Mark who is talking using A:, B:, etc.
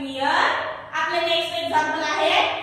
A: Clear आपलं next example आहे.